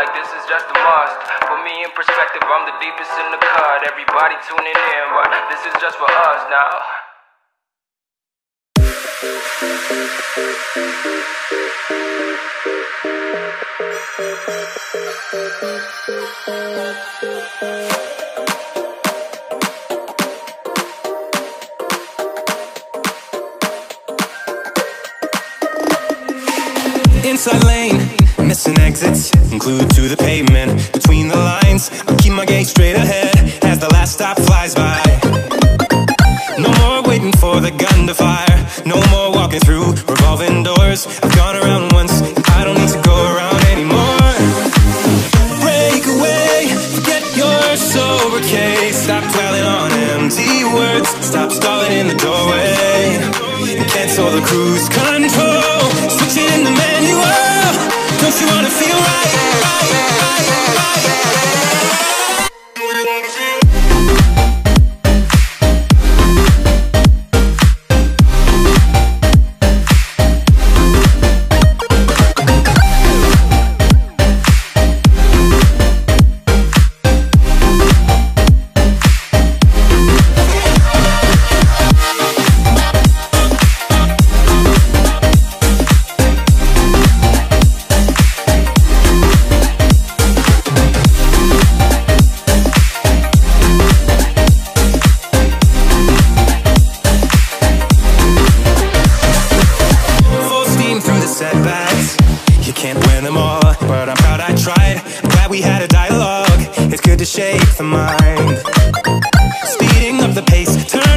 Like this is just a must. Put me in perspective, I'm the deepest in the cut. Everybody tuning in, but this is just for us now. Inside lane, missing exits, glued to the pavement. Between the lines, I keep my gaze straight ahead as the last stop flies by. No more waiting for the gun to fire. No more walking through revolving doors. I've gone around once, and I don't need to go around anymore. Break away, forget your sober case. Stop dwelling on empty words. Stop stalling in the doorway. And cancel the cruise control. tried. I'm glad we had a dialogue. It's good to shake the mind. Speeding up the pace, turn